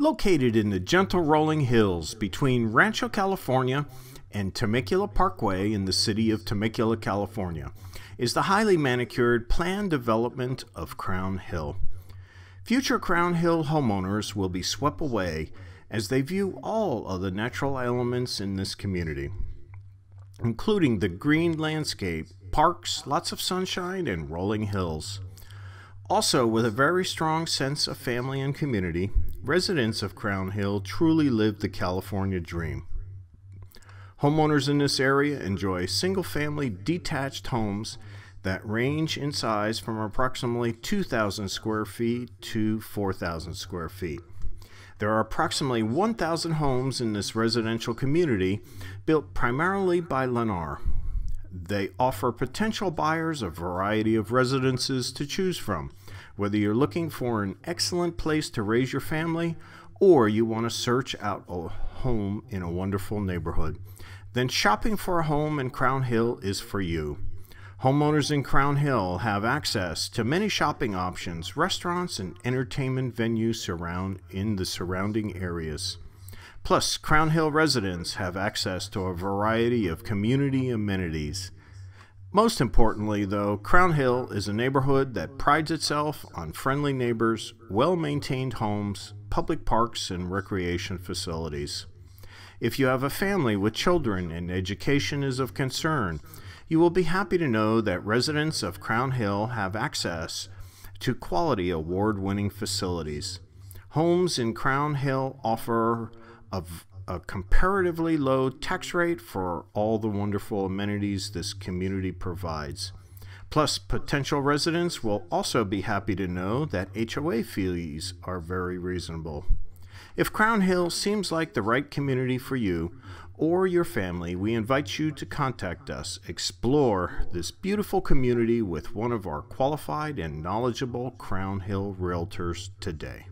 Located in the gentle rolling hills between Rancho, California and Temecula Parkway in the city of Temecula, California, is the highly manicured planned development of Crowne Hill. Future Crowne Hill homeowners will be swept away as they view all of the natural elements in this community, including the green landscape, parks, lots of sunshine, and rolling hills. Also, with a very strong sense of family and community, residents of Crowne Hill truly live the California dream. Homeowners in this area enjoy single family detached homes that range in size from approximately 2,000 square feet to 4,000 square feet. There are approximately 1,000 homes in this residential community built primarily by Lennar. They offer potential buyers a variety of residences to choose from, whether you're looking for an excellent place to raise your family or you want to search out a home in a wonderful neighborhood. Then shopping for a home in Crowne Hill is for you. Homeowners in Crowne Hill have access to many shopping options, restaurants, and entertainment venues surround in the surrounding areas. Plus, Crowne Hill residents have access to a variety of community amenities. Most importantly, though, Crowne Hill is a neighborhood that prides itself on friendly neighbors, well maintained homes, public parks, and recreation facilities. If you have a family with children and education is of concern, you will be happy to know that residents of Crowne Hill have access to quality award winning facilities. Homes in Crowne Hill offer a, a, comparatively low tax rate for all the wonderful amenities this community provides. Plus, potential residents will also be happy to know that HOA fees are very reasonable. If Crowne Hill seems like the right community for you, or your family, we invite you to contact us. Explore this beautiful community with one of our qualified and knowledgeable Crowne Hill realtors today.